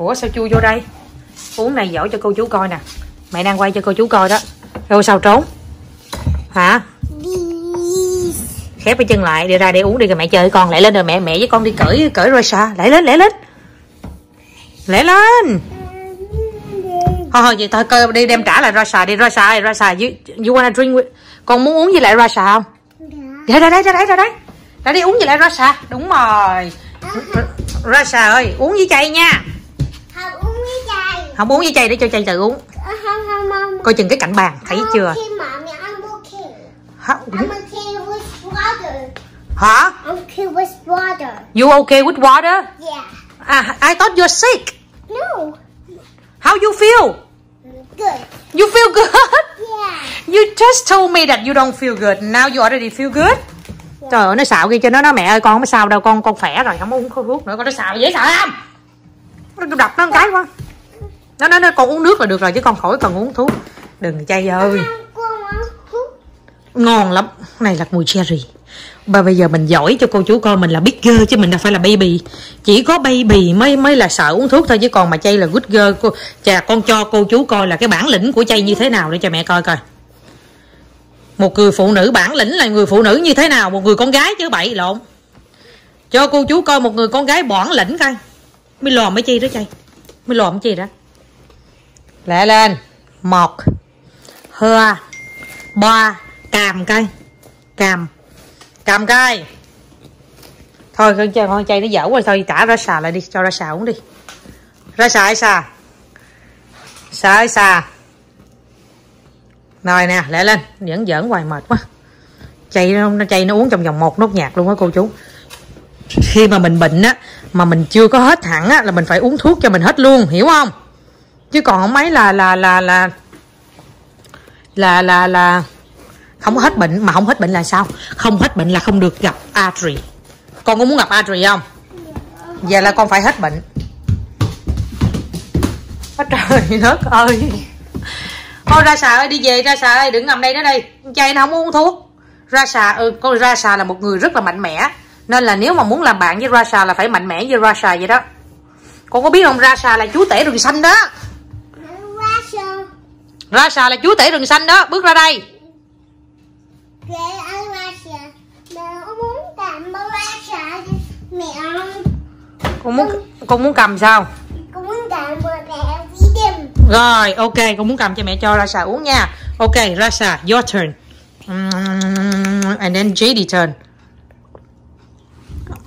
ủa sao chui vô đây? Uống này dỗ cho cô chú coi nè. Mẹ đang quay cho cô chú coi đó. Đâu sao trốn? Hả? Khép cái chân lại đi ra để uống đi rồi mẹ chơi với con. Lại lên rồi mẹ mẹ với con đi cởi cởi rồi sao? Lại lên lại lên. Lại lên. Thôi thôi vậy thôi cơ đi đem trả lại Rasha đi Rasha Rasha you, you wanna drink with... con muốn uống với lại Rasha không? Dạ. ra đây ra đây ra đây ra. Đây ra đi uống với lại Rasha đúng rồi. Rasha ơi uống với chay nha Không uống với chai. Không uống với chay để cho chay tự uống Ờ, Không, không, không. coi chừng cái cạnh bàn thấy chưa hả, I'm okay with water. you okay with water Yeah. ah, I thought you're sick No. how you feel Good. you feel good Yeah. You just told me that you don't feel good. Now you already feel good. Trời ơi, nó xạo kia cho nó nói mẹ ơi con không sao đâu con con khỏe rồi không uống thuốc nữa con nó xạo dễ sợ không? Nó đập nó một cái quá. Nó nói nó con uống nước là được rồi chứ con khỏi cần uống thuốc. Đừng chay ơi. Ngon lắm. Này là mùi cherry. Và bây giờ mình giỏi cho cô chú coi mình là big girl chứ mình đâu phải là baby. Chỉ có baby mới mới là sợ uống thuốc thôi chứ còn mà chay là good girl. Cô, chà con cho cô chú coi là cái bản lĩnh của chay như thế nào để cho mẹ coi coi. Một người phụ nữ bản lĩnh là người phụ nữ như thế nào? Một người con gái chứ bậy lộn. Cho cô chú coi một người con gái bản lĩnh coi. Mới lòm mấy chi đó chay. Mới lòm chi đó. Lẹ lên. Một. Hơ. Ba. Càm cây, Càm. Càm cây. Thôi con chơi con chơi nó dở rồi thôi trả ra xà lại đi cho ra xà uống đi ra xà ấy xà xà ấy xà rồi nè lẹ lên vẫn giỡn hoài mệt quá chay nó chạy chay nó uống trong vòng một nốt nhạc luôn á cô chú khi mà mình bệnh á mà mình chưa có hết hẳn á là mình phải uống thuốc cho mình hết luôn hiểu không chứ còn không mấy là là là là là là là không hết bệnh. Mà không hết bệnh là sao? Không hết bệnh là không được gặp Adri. Con có muốn gặp Adri không? Giờ là con phải hết bệnh. Ôi trời đất ơi. Thôi ra xà ơi đi về ra xà ơi đừng nằm đây nữa đây. Chay nó không uống thuốc. Ra xà ừ, con ra xà là một người rất là mạnh mẽ. Nên là nếu mà muốn làm bạn với ra xà là phải mạnh mẽ với ra xà vậy đó. Con có biết không ra xà là chú tể rừng xanh đó. Rasha là chúa tể rừng xanh đó bước ra đây con muốn con muốn cầm sao cũng muốn cầm. Rồi, ok, con muốn cầm cho mẹ cho Rasha uống nha. Ok, Rasha, your turn. Mm, and then JD turn.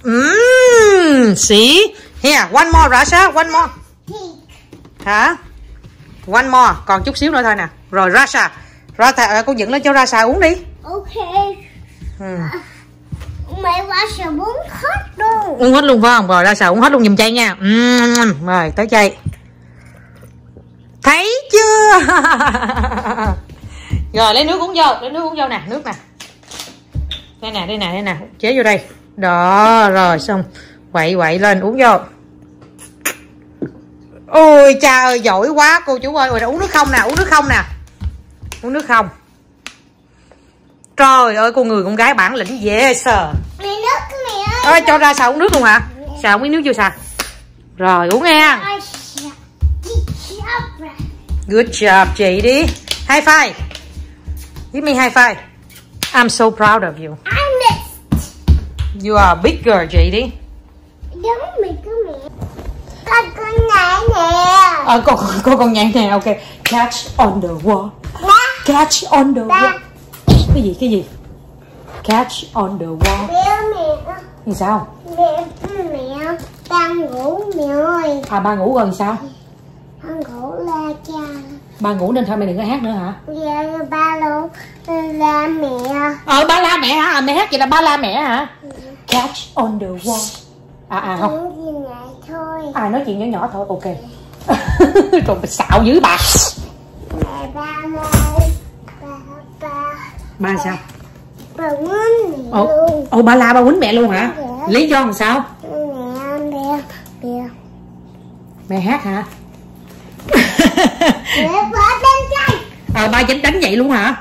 Mm, see? Here, one more Rasha, one more. Hả? One more, còn chút xíu nữa thôi nè. Rồi Rasha, Rasha, con dựng lên cho Rasha uống đi. Ok. Ừ. Mẹ Russia muốn hết luôn. Uống hết luôn phải không? Rồi Rasha uống hết luôn giùm chay nha. Mm, rồi, tới chay. Thấy chưa? rồi lấy nước uống vô, lấy nước uống vô nè, nước nè. Đây nè, đây nè, đây nè, chế vô đây. Đó, rồi xong. Quậy quậy lên uống vô. Ôi cha ơi, giỏi quá cô chú ơi. Uống nước không nè, uống nước không nè. Uống nước không. Trời ơi, con người con gái bản lĩnh dễ mẹ ơi. Cho ra xào uống nước luôn hả? Xào miếng nước chưa xào? Rồi uống nghe. Good job chị đi. High five. Give me high five. I'm so proud of you. I missed. You are a big girl chị đi. Giống mẹ cứ mẹ. Con con nhảy nè. Ờ cô cô con nhảy nè, ok. Catch on the wall. Ba. Catch on the Ba. wall. Cái gì cái gì? Catch on the wall. Mẹ mẹ. Thì sao? Mẹ mẹ. Đang ngủ mẹ ơi. À ba ngủ rồi sao? Đang ngủ là cha. Ba ngủ nên thôi mày đừng có hát nữa hả? Giờ ba lô là mẹ. Ờ ba la mẹ hả? À, mẹ hát vậy là ba la mẹ hả? Catch on the wall. À à không. Những gì này thôi. Ai nói chuyện nhỏ nhỏ thôi ok còn bị xạo dữ bà ba. Ba sao Ba muốn mẹ ồ luôn. ồ ba la ba quýnh mẹ luôn hả lý do làm sao Mẹ mẹ mẹ. mẹ hát hả Mẹ bỏ lên đây. ờ ba dám đánh vậy luôn hả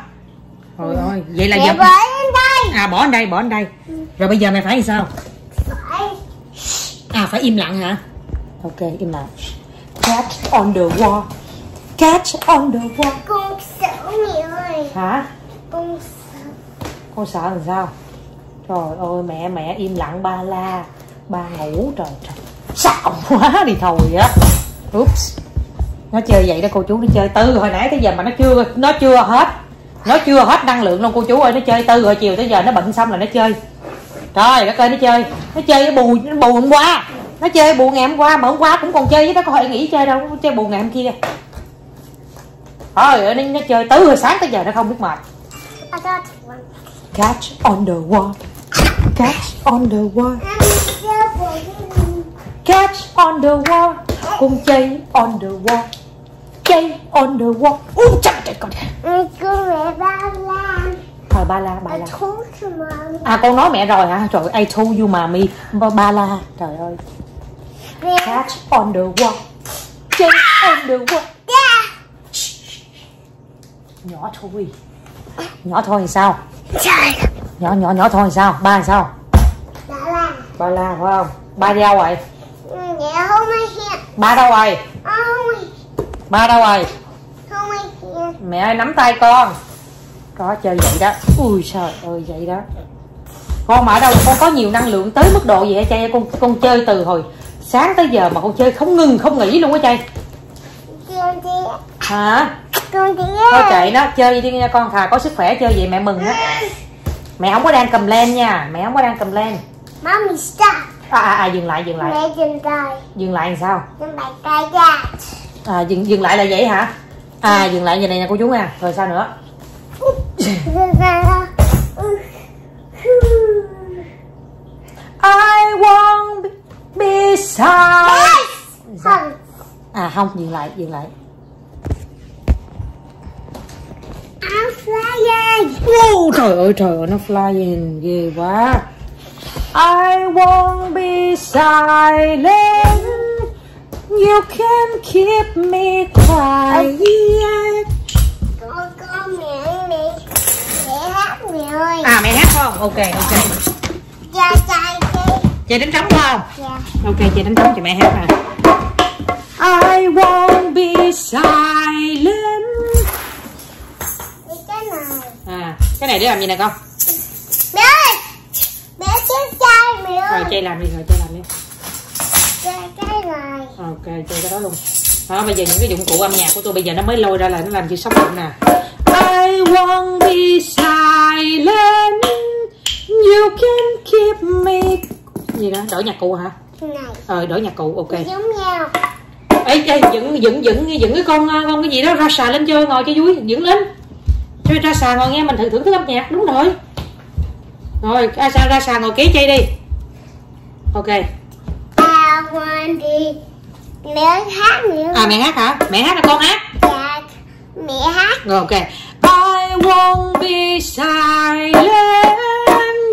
trời ơi vậy là Mẹ giờ bỏ lên đây. à bỏ ở đây bỏ ở đây rồi bây giờ mày phải làm sao Phải. à phải im lặng hả ok im lặng cat on the wall. Cat on the wall. Con sợ mẹ ơi hả? Con sợ. Con sợ làm sao? Trời ơi mẹ mẹ im lặng ba la. Ba ngủ trời trời. Xạo quá đi thôi á. Oops. Nó chơi vậy đó cô chú nó chơi từ hồi nãy tới giờ mà nó chưa nó chưa hết. Nó chưa hết năng lượng luôn cô chú ơi nó chơi từ rồi chiều tới giờ nó bệnh xong là nó chơi. Trời đất ơi nó chơi. Nó chơi cái bù nó bù hôm qua nó chơi bù ngày hôm qua mà hôm qua cũng còn chơi với nó có hội nghỉ chơi đâu nó chơi bù ngày hôm kia thôi nó, nó chơi từ hồi sáng tới giờ nó không biết mệt Catch on the wall. Catch on the wall. Catch on the wall. Con chay on the wall. Chay on the wall. Ui trời trời con. Thôi ba la ba la. À con nói mẹ rồi hả? Trời ơi, I told you mà mi ba la. Trời ơi. Catch on the wall. Chay on the wall. Nhỏ thôi. Nhỏ thôi thì sao? Nhỏ nhỏ nhỏ thôi thì sao? Ba thì sao? Bà la Ba la phải không? Ba đi đâu rồi? Ba đâu rồi? Ba đâu rồi? Mẹ ơi nắm tay con có chơi vậy đó ui trời ơi vậy đó con mà ở đâu con có nhiều năng lượng tới mức độ vậy hả trai con con chơi từ hồi sáng tới giờ mà con chơi không ngừng không nghỉ luôn á đi. Hả? Con thôi kệ nó chơi đi nha con thà có sức khỏe chơi vậy mẹ mừng á. Mẹ không có đang cầm len nha mẹ không có đang cầm len Mommy stop. À, à, à dừng lại dừng lại. Mẹ dừng tay dừng lại làm sao? Dừng bài tay ra à dừng dừng lại là vậy hả? À dừng lại vậy này nè cô chú nha rồi sao nữa. I won't be beside Không à không dừng lại dừng lại. I'm flying. Ô, trời ơi trời ơi nó flying ghê quá. I won't be silent You can keep me quiet. Con con mẹ mẹ Mẹ hát mẹ ơi. À mẹ hát không? Ok ok. Cha trai chơi Chơi đánh trống không? Dạ. Ok chơi đánh trống cho mẹ hát nè I won't be silent. Cái này. À cái này để làm gì nè con? Mẹ ơi Mẹ chơi trai mẹ Rồi ơi chơi làm đi rồi chơi làm đi. Chơi cái này. Ok, chơi cái đó luôn. Đó, bây giờ những cái dụng cụ âm nhạc của tôi bây giờ nó mới lôi ra là nó làm chữ sống động nè. I won't be silent. You can keep me gì đó, đổi nhạc cụ hả? Này. Ờ, đổi nhạc cụ, ok. Giống nhau. Ê dựng, dựng, dựng, dựng cái con con cái gì đó ra xà lên chơi ngồi cho vui, dựng lên. Chơi ra xà ngồi nghe mình thử thưởng thức âm nhạc, đúng rồi. Rồi, ra xà, ra xà ngồi kế chơi đi. Ok, I want đi. Mẹ hát ơi à mẹ hát hả? Mẹ hát là con hát. Dạ Mẹ hát. Rồi ok. I won't be silent.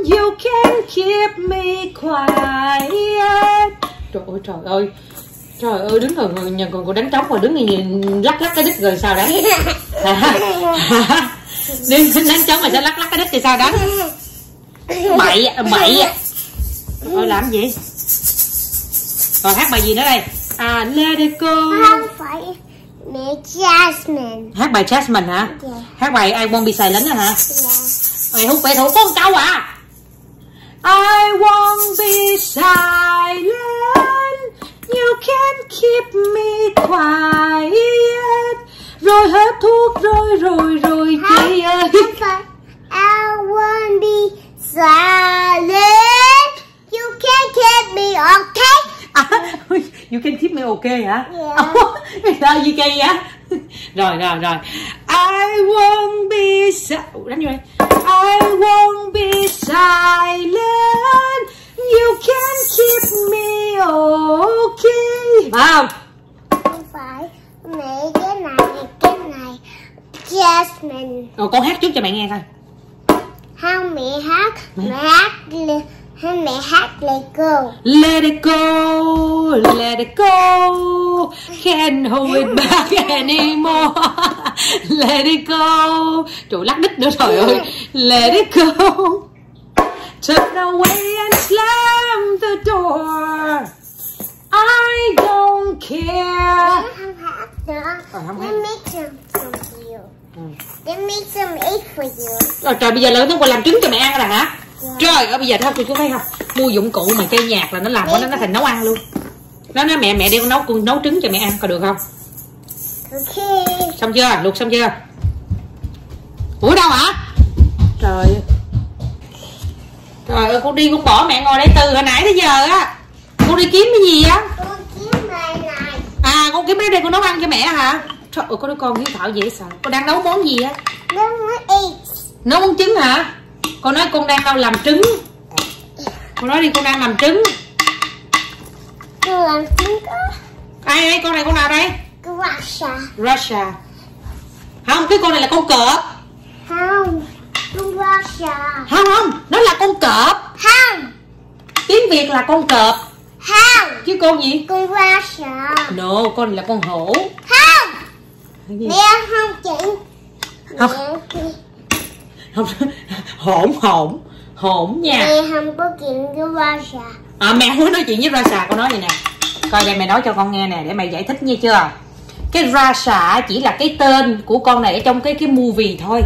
You can keep me quiet. Trời ơi trời ơi. Trời ơi đứng rồi người nhà còn còn đánh trống rồi đứng nhìn lắc lắc cái đít rồi sao đấy? đứng đánh trống mà sao lắc lắc cái đít thì sao đó? Bậy bậy. Rồi làm gì? Rồi hát bài gì nữa đây? À let it go. Không phải Mẹ Jasmine Hát bài Jasmine hả? Dạ Hát bài I won't be silent hả? Dạ Mày hút bệ thủ một câu à I won't be silent. You can keep me quiet. Rồi hết thuốc rồi rồi rồi chị ơi. I want be silent. You can keep me okay. À, You can keep me okay hả? Yeah. Sao gì kỳ vậy? Rồi rồi rồi. I won't be silent Đánh vô đây I won't be silent. You can keep me okay? Phải không? Không phải. Mẹ cái này Cái này. Jasmine. Rồi con hát trước cho mẹ nghe coi. Không mẹ hát. Mẹ. Hát hay Mẹ hát Let go. Let it go, let it go. Can't hold it back anymore. Let it go. Trời lắc đít nữa trời ơi. Let it go. Turn away and slam the door. I don't care. Không thấy. Let me make Rồi trời bây giờ lớn nó qua làm trứng cho mẹ ăn rồi hả? Dạ. Trời ơi bây giờ thôi cô chú thấy không? Mua dụng cụ mà chơi nhạc là nó làm nó nó thành nấu ăn luôn. Nó nói mẹ mẹ đem nấu nấu trứng cho mẹ ăn có được không? Okay. Xong chưa? Luộc xong chưa? Ủa đâu hả? Trời ơi. Trời ơi con đi con bỏ mẹ ngồi đây từ hồi nãy tới giờ á. Con đi kiếm cái gì á? Con kiếm bài này. À con kiếm cái đây con nấu ăn cho mẹ hả? Trời ơi con đứa con hiếu thảo dễ sợ. Con đang nấu món gì á? Nó muốn eggs. Nấu món trứng hả? Con nói con đang đâu làm trứng. Con nói đi con đang làm trứng. Con làm trứng đó. Ai đây con này con nào đây? Russia. Russia. Không cái con này là con cọp. Không. Con Russia. Không không, nó là con cọp. Không. Tiếng Việt là con cọp. Không. Chứ con gì? Con Russia. No, con là con hổ. Không. Gì? Mẹ không chỉ. Không. Không, hổn hổn hổn nha. mẹ không có kiện cái Russia. À, mẹ muốn nói chuyện với Rasha con nói vậy nè Coi đây mẹ nói cho con nghe nè để mẹ giải thích nha chưa Cái Rasha chỉ là cái tên của con này ở trong cái cái movie thôi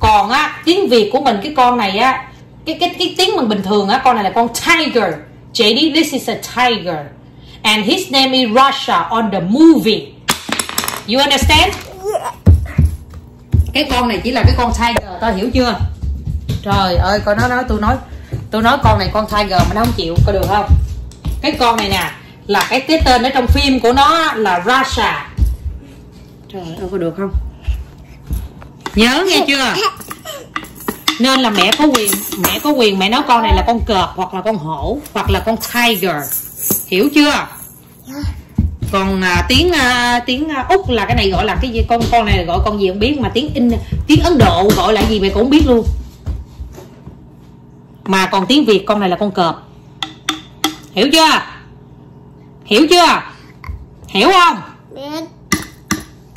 Còn á tiếng Việt của mình cái con này á cái cái cái tiếng mình bình thường á con này là con tiger JD this is a tiger and his name is Rasha on the movie you understand cái con này chỉ là cái con tiger, tao hiểu chưa? Trời ơi con nó nói tôi nói tôi nói con này con tiger mà nó không chịu có được không? Cái con này nè, là cái cái tên ở trong phim của nó là Rasha. Trời ơi có được không? Nhớ nghe chưa? Nên là mẹ có quyền, mẹ có quyền mẹ nói con này là con cọp hoặc là con hổ, hoặc là con tiger. Hiểu chưa? Còn à, tiếng à, tiếng à, úc là cái này gọi là cái gì con con này gọi con gì không biết mà tiếng in tiếng ấn độ gọi là gì mẹ cũng không biết luôn mà còn tiếng việt con này là con cọp hiểu chưa hiểu chưa hiểu không.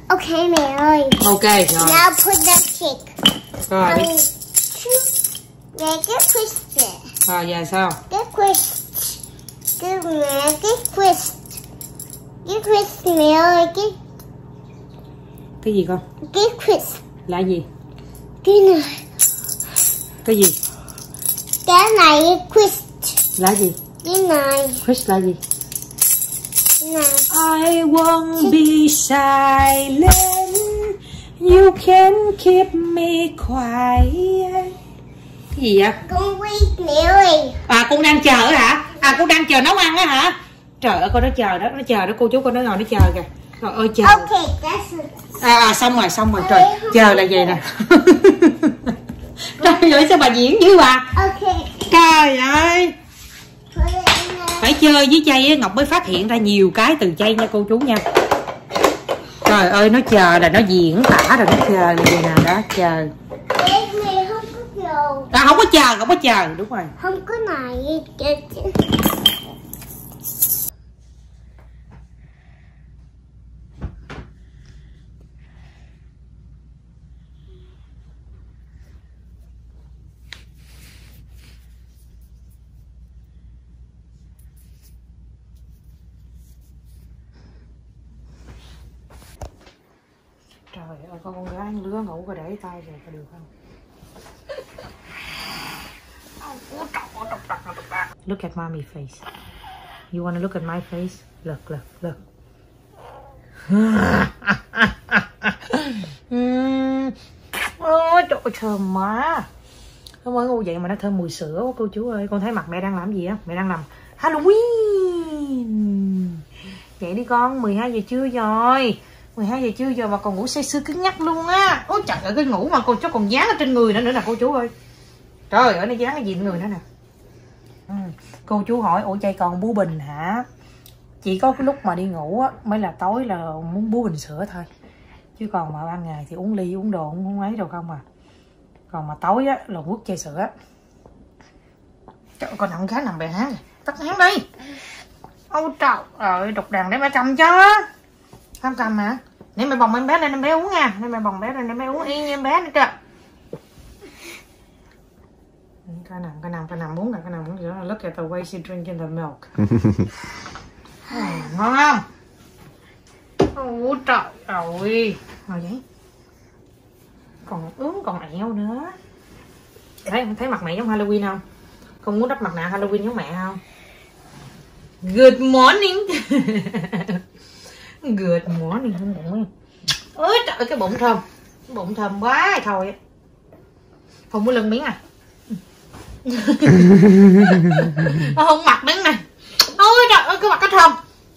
Ok mẹ ơi. ok rồi Now put the cake. rồi. Um, Mẹ cái it. rồi giờ sao Cái twist. Cái mẹ cái twist. Cái twist mẹ ơi cái cái gì con cái twist. là gì Cái này. cái gì Cái này twist. là gì Cái này. Chris là gì này. I won't be silent You can keep me quiet Cái gì vậy? Con wait mẹ ơi. À con đang chờ hả? À con đang chờ nấu ăn á hả? Trời ơi con nó chờ đó, nó chờ đó cô chú con nó ngồi nó chờ kìa. Trời ơi chờ. À, à xong rồi xong rồi trời. Chờ là vậy nè. Trời ơi sao bà diễn dữ bà. Trời ơi. Phải chơi với chay á ngọc mới phát hiện ra nhiều cái từ chay nha cô chú nha. Trời ơi nó chờ là nó diễn tả rồi nó chờ là gì nào đó chờ. À không có chờ không có chờ đúng rồi. Không có này. Cái- trời ơi con gái ăn lứa ngủ rồi để tay rồi có được không Look at mommy face. You wanna look at my face? Look, look, look. Ôi trời ơi, thơm má. Nó mới ngu vậy mà nó thơm mùi sữa quá cô chú ơi. Con thấy mặt mẹ đang làm gì á? Mẹ đang làm Halloween. Dậy đi con, 12 giờ trưa rồi. 12 giờ trưa giờ mà còn ngủ say sưa cứng nhắc luôn á. Ôi trời ơi cái ngủ mà còn cho còn dán ở trên người nữa nữa nè cô chú ơi. Trời ơi nó dán cái gì trên người nữa nè. Ừ. Cô chú hỏi ủa chay còn bú bình hả? Chỉ có cái lúc mà đi ngủ á mới là tối là muốn bú bình sữa thôi. Chứ còn mà ban ngày thì uống ly uống đồ uống uống ấy đâu không à. Còn mà tối á là quất chai sữa. Trời ơi, con nằm khá nằm bè hán. Tắt hán đi. Ôi trời ơi đục đàn để mà cầm cho. Không cầm hả? Để mẹ bồng em bé lên em bé uống nha. Để mẹ bồng bé lên em bé uống y như em bé nữa kìa. Cái nằm, cái nằm, cái uống nè, cái nằm uống sữa. Look at the way she drinking the milk. Ừ, ngon không? Ôi trời ơi Ngồi vậy Còn ướm còn ẹo nữa Thấy thấy mặt mẹ giống Halloween không? Con muốn đắp mặt nạ Halloween giống mẹ không? Good morning Good morning không bụng Ôi trời cái bụng thơm. Cái bụng thơm quá thôi. Không muốn lưng miếng à? Nó không mặc miếng này. Ôi trời ơi cái mặt cái thơm.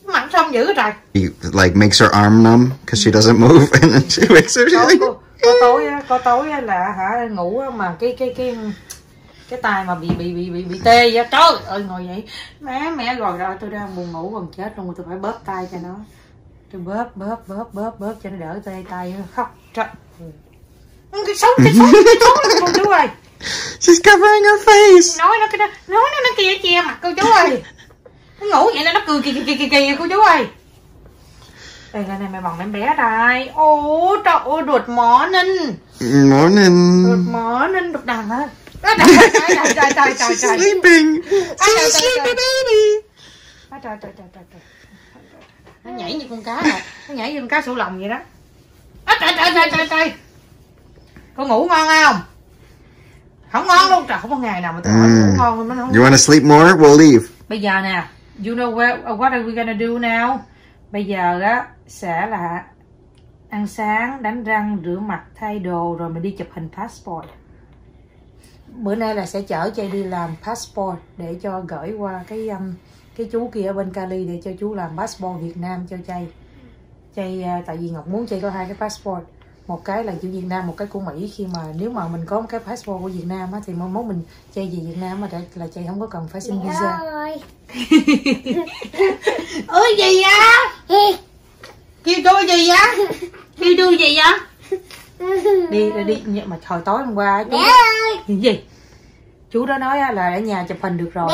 Cái mặt thơm dữ trời. He like makes her arm numb because she doesn't move, and then she makes her. có, có, có tối có tối là hả ngủ mà cái cái cái cái tay mà bị bị bị bị bị tê vậy trời ơi ngồi vậy mẹ mẹ rồi rồi tôi đang buồn ngủ còn chết luôn tôi phải bóp tay cho nó tôi bóp bóp bóp bóp bóp cho nó đỡ tê tay khóc trời Ừ, cái xấu cái xấu cái xấu cô chú ơi She's covering her face. nói nó cái đó nói nó nó kia che mặt cô chú ơi nó ngủ vậy nó nó cười kì kì kì kì kì cô chú ơi đây là này mẹ bằng em bé đây ô trời ơi ruột mỏ ninh. Ruột mỏ ninh đục đằng hả Trời trời trời trời trời trời She's sleeping. She's trời. baby. trời trời trời trời trời nó nhảy như con cá à nó nhảy như con cá sổ lòng vậy đó. À, trời trời trời trời trời. Con ngủ ngon không? Không ngon luôn. Trời không có ngày nào mà tôi Mm. ngủ ngon nó không You want to sleep more? We'll leave. bây giờ nè you know where, what are we gonna do now? Bây giờ á sẽ là ăn sáng đánh răng rửa mặt thay đồ rồi mình đi chụp hình passport. Bữa nay là sẽ chở chay đi làm passport để cho gửi qua cái um, cái chú kia ở bên Cali để cho chú làm passport Việt Nam cho chay. Chay à, tại vì Ngọc muốn chay có hai cái passport. Một cái là chữ Việt Nam một cái của Mỹ. Khi mà nếu mà mình có một cái passport của Việt Nam á, thì mai mốt mình chay về Việt Nam mà để, là chay không có cần phải xin visa. Rồi ơi. Gì vậy? Kêu tôi gì vậy? Kêu tôi gì vậy? Đi đi đi. Nhưng mà hồi tối hôm qua chú gì? Chú đó nói là ở nhà chụp hình được rồi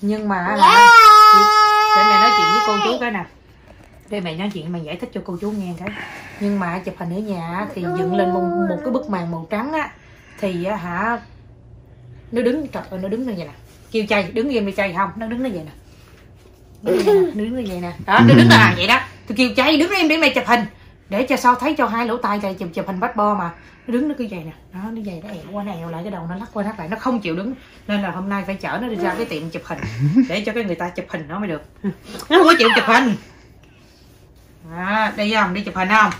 nhưng mà mẹ hả? Ơi để mẹ nói chuyện với cô chú cái nè. Để mẹ nói chuyện mày giải thích cho cô chú nghe cái. Nhưng mà chụp hình ở nhà thì dựng lên một, một cái bức màn màu trắng á thì á, hả nó đứng trời ơi nó đứng như vậy nè. Kêu chay đứng im đi chay không? Nó đứng như vậy nè. Đứng như vậy nè, nó đứng như vậy nè. Đó nó đứng là vậy đó. Tôi kêu chay đứng im để mày chụp hình. Để cho sao thấy cho hai lỗ tai chay chụp chụp hình bắt bo mà nó đứng nó cứ vậy nè. Đó nó vậy nó ẹo qua nó ẹo lại cái đầu nó lắc qua lắc lại. Nó không chịu đứng. Nên là hôm nay phải chở nó đi ra cái tiệm chụp hình. Để cho cái người ta chụp hình nó mới được. Nó không có chịu chụp hình. À, đi không đi chụp hình không?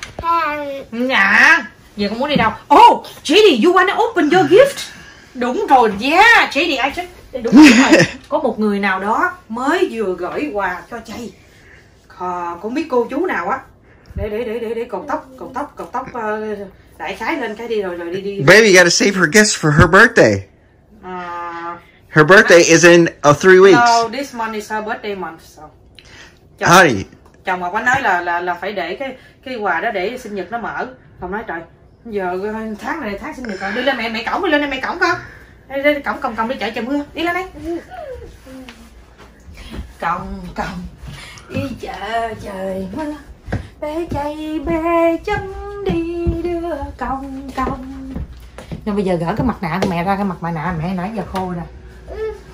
Dạ. Giờ con muốn đi đâu? Oh JD you wanna open your gift? Đúng rồi yeah JD I just đúng rồi. Có một người nào đó mới vừa gửi quà cho chay Khờ, con biết cô chú nào á. Để để để để để cột tóc cột tóc cột tóc ờ, đại khái lên cái đi rồi rồi đi đi. Baby, you got to save her gifts for her birthday. À, Her birthday is in uh, three weeks. no this month is her birthday month so. Chồng, Honey, chồng ngọc anh nói là là là phải để cái cái quà đó để sinh nhật nó mở. Không nói trời. Giờ tháng này tháng sinh nhật rồi. Đi lên mẹ mẹ cổng đi lên đây mẹ cổng con. Đi, đi cổng còng còng đi chợ trời mưa. Đi lên đây. Còng còng đi chợ trời mưa. Bé chạy bé chân đi đưa còng còng nhưng bây giờ gỡ cái mặt nạ của mẹ ra cái mặt mặt nạ mẹ nãy giờ khô rồi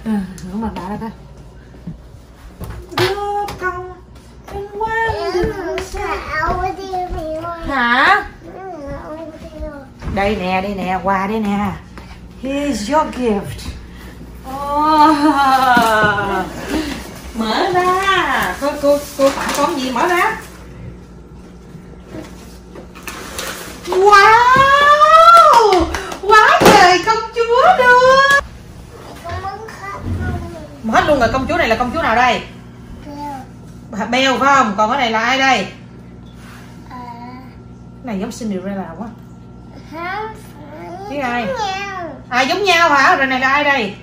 ừ, gỡ mặt nạ ra coi. Đường xa hả? Đây nè đây nè quà đây nè. Here's your gift. Oh. mở ra. Cô cô cô tặng con gì mở ra wow! Quá trời công chúa luôn. Mở hết luôn rồi công chúa này là công chúa nào đây? Bell phải không? Còn cái này là ai đây? Cái này giống Cinderella quá. Chứ ai? à giống nhau hả? Rồi này là ai đây?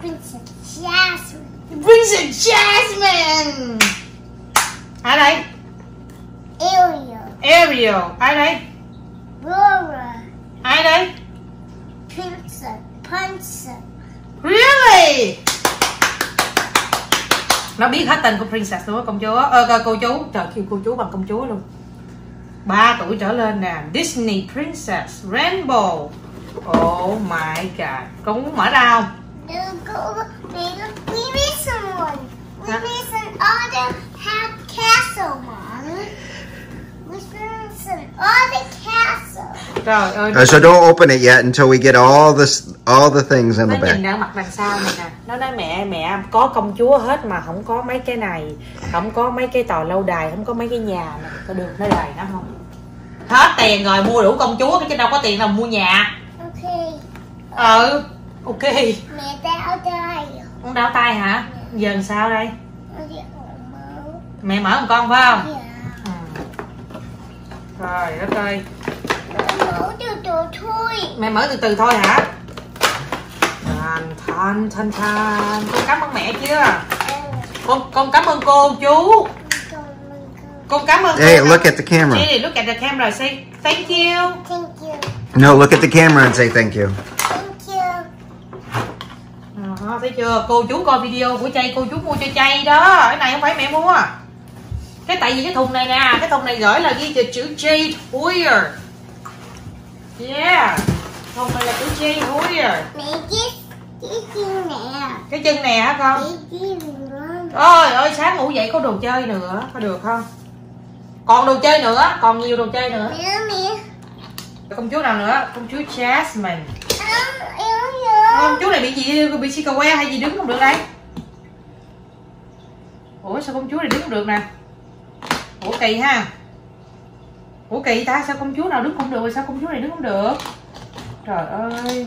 Princess Jasmine, Princess Jasmine. Ai đây? Ariel, Ariel. Ai đây Laura, ai đây. Princess, Princess, really? Nó biết hết tên của princess luôn á công chúa. Ờ, cô chú trời kêu cô chú bằng công chúa luôn. Ba tuổi trở lên nè. Disney Princess Rainbow. Oh my god. Con muốn mở ra không? We, need someone. We need some other the have castle, Mom. Wisconsin, all the castle. Trời ơi Uh, so don't open it yet until we get all this, all the things in nó the nhìn back. ra mặt đằng sau này nè nó nói mẹ mẹ có công chúa hết mà không có mấy cái này không có mấy cái tòa lâu đài không có mấy cái nhà này có được nó đời nó không hết tiền rồi mua đủ công chúa chứ đâu có tiền nào mua nhà Okay. ừ ok Mẹ đau tay. con đau tay hả giờ làm sao đây Mẹ mở. mẹ mở một con phải không Dạ. Rồi đất ơi Mở từ từ thôi. mẹ mở từ từ thôi hả than than than than con cảm ơn mẹ chưa con con cảm ơn cô chú con cảm ơn Hey, look at the camera. Hey, look at the camera say thank you Thank you. No, look at the camera and say thank you. Thank you. Ờ, thấy chưa cô chú coi video của chay cô chú mua cho chay đó cái này không phải mẹ mua cái tại vì cái thùng này nè cái thùng này gửi là ghi chữ J Hoyer yeah thùng này là chữ J Hoyer Mẹ chiếc chiếc chân nè. cái chân nè hả con? Ôi ơi sáng ngủ dậy có đồ chơi nữa có được không? Còn đồ chơi nữa còn nhiều đồ chơi nữa. Mẹ mẹ. công chúa nào nữa công chúa Jasmine. Không, chúa này bị gì bị si que hay gì đứng không được đây ủa sao công chúa này đứng không được nè ủa kỳ ha? Ủa kỳ ta? Sao công chúa nào đứng không được? Sao công chúa này đứng không được? Trời ơi.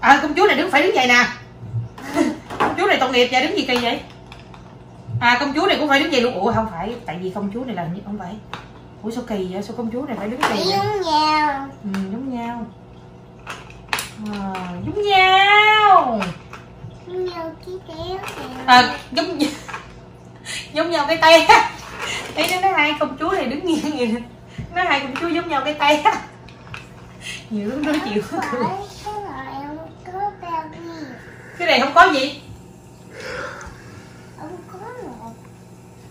À công chúa này đứng phải đứng vậy nè. Công chúa này tội nghiệp vậy đứng gì kỳ vậy? À công chúa này cũng phải đứng vậy luôn. Ủa không phải. Tại vì công chúa này là như không phải. Ủa sao kỳ vậy? Sao công chúa này phải đứng kỳ vậy? Giống nhau. ừ, giống nhau. À, giống nhau. Giống nhau cái téo à, giống giống nhau cái tay ấy nó nói hai công chúa này đứng nghiêng vậy nói hai công chúa giống nhau cái tay nhiều lúc nói chịu. Cái này không có gì. Không có một.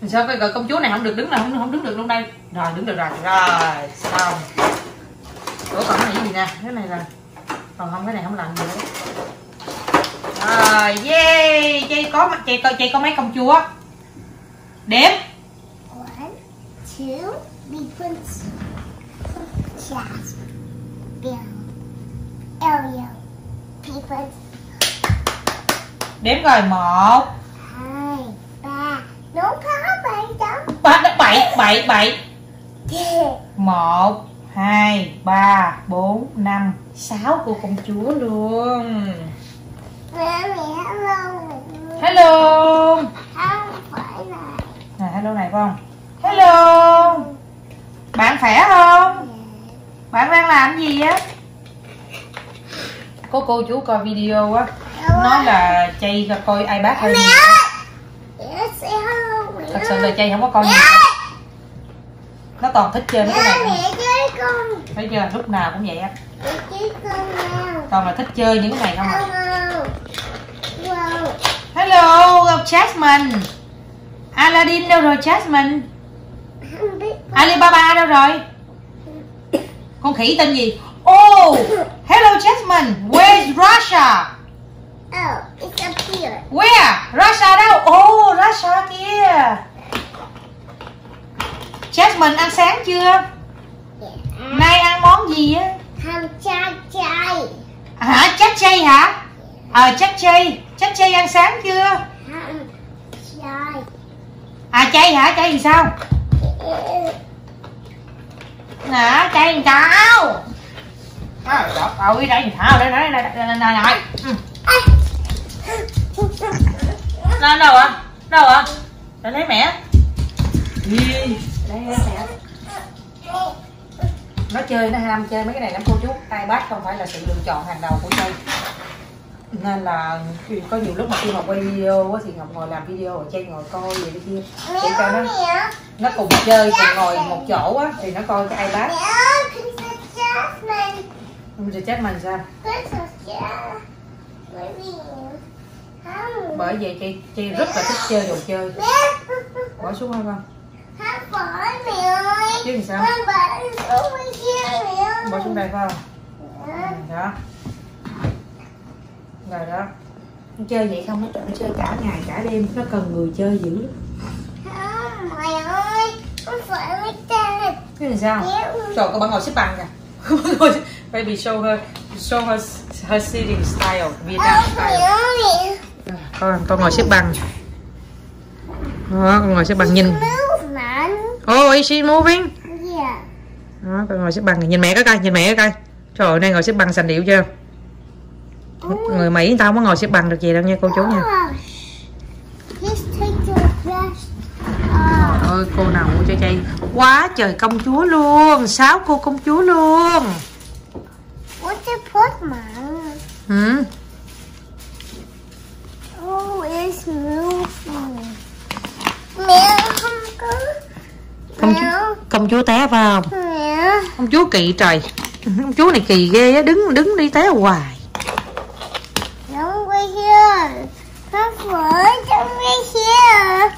sao cái công chúa này không được đứng là không không đứng được luôn đây? Rồi đứng được rồi. Rồi xong. Ủa còn cái này gì nè? Cái này là còn không cái này không làm gì nữa. Rồi yeah chơi có chơi có chơi có mấy công chúa đếm One, two, different shots. Bill, Ariel, different đếm rồi một hai, ba. Đúng có bảy chấm. ba bảy bảy bảy một hai ba bốn năm sáu cô công chúa luôn Mẹ mẹ hello. hello Không phải là hello này phải không? Hello. Bạn khỏe không? Bạn đang làm gì á? Có cô chú coi video á. Nói là chay coi ipad hay gì? Thật sự là chay không có con gì nó toàn thích chơi mấy cái này. Thấy chưa? Lúc nào cũng vậy á. Toàn là thích chơi những cái này không à. Wow. Wow. hello Jasmine Aladdin đâu rồi Jasmine Alibaba đâu rồi con khỉ tên gì oh hello Jasmine where's Russia Oh, it's up here. Where? Russia đâu? Oh, Russia kia. Jasmine ăn sáng chưa? Yeah. Nay ăn món gì á? Ham chai chai. Hả? Chắc chay hả? Ờ, chắc chay. Chắc chay ăn sáng chưa? À, chay hả? Chay thì sao? Nè, chay làm sao? À, ôi, đây làm sao? Đây, đây, đây, đây, đây, đây. Nó đâu ạ? Đâu ạ? Để lấy mẹ. Đi. Đây, mẹ. nó chơi nó ham chơi mấy cái này lắm cô chú ipad không phải là sự lựa chọn hàng đầu của chơi nên là có nhiều lúc mà khi mà quay video á thì ngọc ngồi làm video rồi chơi ngồi coi vậy đi kia. Để cho nó nó cùng chơi cùng ngồi một chỗ á thì nó coi cái ipad. Không rồi chết mình sao. Bởi vì vậy chị chị rất là thích chơi đồ chơi. Bỏ xuống không con. Chứ làm sao? Bỏ xuống đây phải không đó rồi đó. Chơi vậy không nó chơi cả ngày cả đêm nó cần người chơi dữ lắm. Mày ơi, không phải mấy tên cái này sao? trời cô bạn ngồi xếp bằng kìa. Baby show her show her her sitting style Vietnam style. con con ngồi xếp bằng. Đó con ngồi xếp bằng nhìn. Oh is she moving. Yeah. Đó con ngồi xếp bằng nhìn mẹ cái coi nhìn mẹ cái coi. Trời ơi nay ngồi xếp bằng sành điệu chưa người mỹ người ta không có ngồi xếp bằng được gì đâu nha cô chú nha. Trời ơi cô nào mua cho chay. Quá trời công chúa luôn. Sáu cô công chúa luôn. What's the ừ. Oh, it's moving Mẹ không có công, chúa, công chúa té phải không? Mẹ công chúa kỳ trời. Công chúa này kỳ ghê á đứng đứng đi té hoài wait Không phải, don't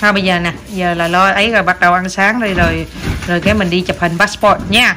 thôi bây giờ nè giờ là lo ấy rồi bắt đầu ăn sáng đi rồi rồi cái mình đi chụp hình passport nha.